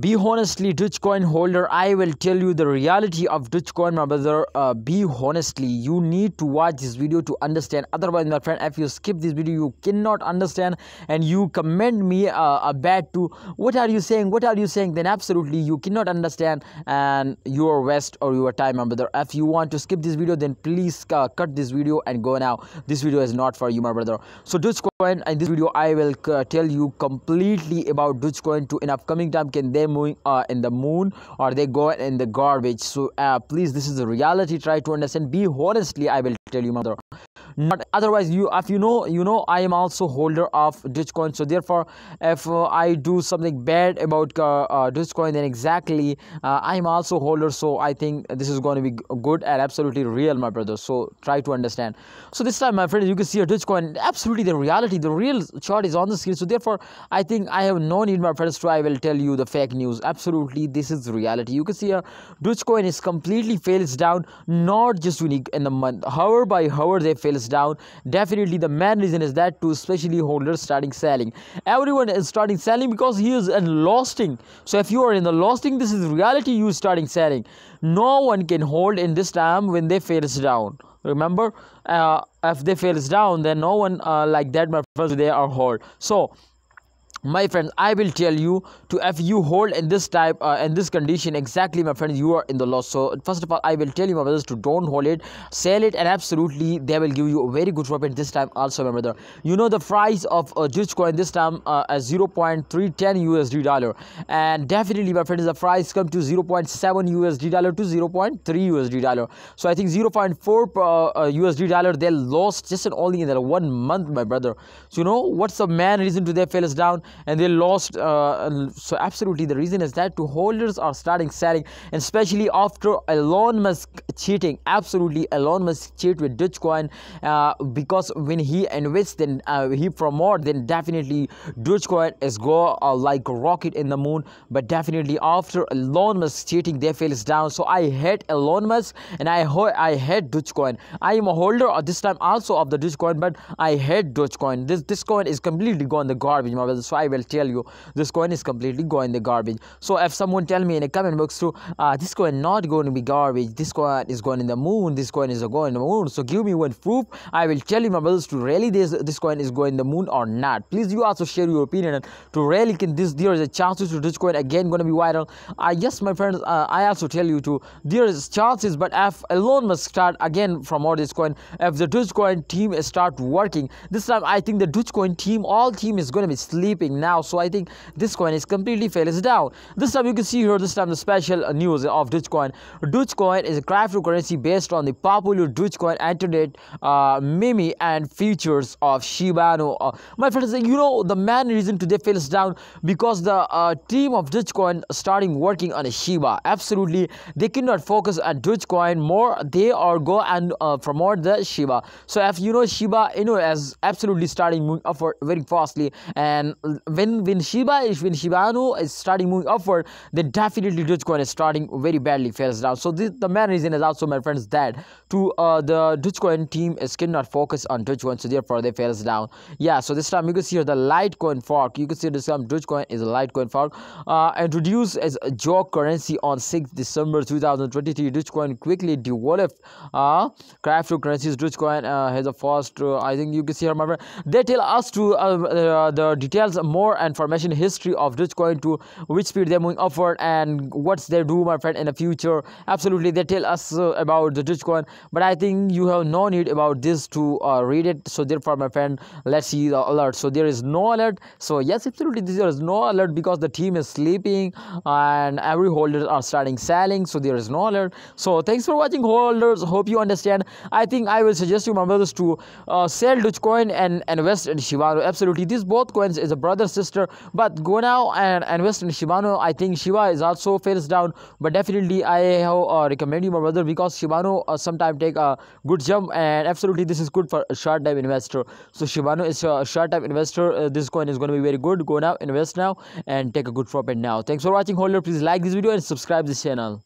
be honestly dogecoin holder i will tell you the reality of dogecoin my brother. Uh, be honestly you need to watch this video to understand. Otherwise my friend if you skip this video you cannot understand and you comment me uh, a bad to what are you saying? What are you saying? Then absolutely you cannot understand and your waste or your time my brother. If you want to skip this video then please uh, cut this video and go now. This video is not for you my brother. So dogecoin in this video i will uh, tell you completely about dogecoin to in upcoming time. Can they they're moving uh, in the moon or they go in the garbage. So uh, please this is the reality. Try to understand. Be honestly i will tell you mother not otherwise you if you know you know i am also holder of dogecoin. So therefore if uh, i do something bad about uh, uh, then exactly uh, i am also holder. So i think this is going to be good and absolutely real my brother. So try to understand. So this time my friend you can see a dogecoin. Absolutely the reality the real chart is on the screen. So therefore i think i have no need my friends to i will tell you the fake news. Absolutely this is reality. You can see a dogecoin is completely fails down not just unique in the month. Hour by hour they fails down. Definitely the main reason is that two especially holders starting selling. Everyone is starting selling because he is in losting. So if you are in the losting this is reality you starting selling. No one can hold in this time when they fails down. Remember uh, if they fails down then no one uh, like that my friends they are hold. So my friends i will tell you to if you hold in this type uh, in this condition exactly my friends you are in the loss. So first of all i will tell you my brothers to don't hold it. Sell it and absolutely they will give you a very good profit this time also my brother. You know the price of a uh, coin this time uh, as 0.310 usd dollar. And definitely my friends the price come to 0.7 usd dollar to 0.3 usd dollar. So i think 0.4 uh, usd dollar they lost just in only in the one month my brother. So you know what's the main reason to their fails down and they lost uh, so absolutely the reason is that two holders are starting selling and especially after Elon Musk cheating. Absolutely Elon Musk cheat with Dogecoin uh, because when he invests then uh, he promote then definitely Dogecoin is go uh, like a rocket in the moon. But definitely after Elon Musk cheating they fails down. So I hate Elon Musk and I I hate Dogecoin. I am a holder this time also of the Dogecoin but I hate Dogecoin. This this coin is completely gone the garbage my brother. So will tell you. This coin is completely going in the garbage. So if someone tell me in a comment box to uh, this coin not going to be garbage. This coin is going in the moon. This coin is going in the moon. So give me one proof. I will tell you my brothers to really this this coin is going in the moon or not. Please you also share your opinion to really can this there is a chance to this coin again going to be viral. Uh, yes my friends uh, I also tell you to there is chances but if Elon Musk start again from all this coin if the Dogecoin team start working this time I think the Dogecoin team all team is going to be sleeping now. So i think this coin is completely fails down. This time you can see here this time the special news of dogecoin. Dogecoin is a cryptocurrency based on the popular dogecoin internet uh, meme and features of shiba inu. Uh, my friends you know the main reason today fails down because the uh, team of dogecoin starting working on a shiba. Absolutely they cannot focus on dogecoin more. They are go and uh, promote the shiba. So if you know shiba you know as absolutely starting moving upward very fastly and when when Shiba is when Shiba Inu is starting moving upward, then definitely Dogecoin is starting very badly fails down. So this, the main reason is also my friends that to uh, the Dogecoin team is cannot focus on Dogecoin, so therefore they fails down. Yeah, so this time you can see here the Litecoin fork. You can see this time Dogecoin is a Litecoin fork uh, introduced as a joke currency on 6 December 2023. Dogecoin quickly developed uh, cryptocurrencies. Dogecoin uh, has a first. Uh, I think you can see here my friend. They tell us to uh, uh, the details more information history of Dogecoin to which speed they're moving upward and what's they do my friend in the future. Absolutely they tell us uh, about the Dogecoin but I think you have no need about this to uh, read it. So therefore my friend let's see the alert. So there is no alert. So yes absolutely there is no alert because the team is sleeping and every holders are starting selling. So there is no alert. So thanks for watching holders. Hope you understand. I think I will suggest you my brothers to uh, sell Dogecoin and invest in Shiba Inu. Absolutely these both coins is a brother sister. But go now and invest in Shiba Inu I think Shiva is also fails down. But definitely I have uh, recommend you my brother because Shiba Inu uh, sometimes take a good jump and absolutely this is good for a short time investor. So Shiba Inu is a short time investor. Uh, this coin is going to be very good. Go now invest now and take a good profit now. Thanks for watching holder. Please like this video and subscribe this channel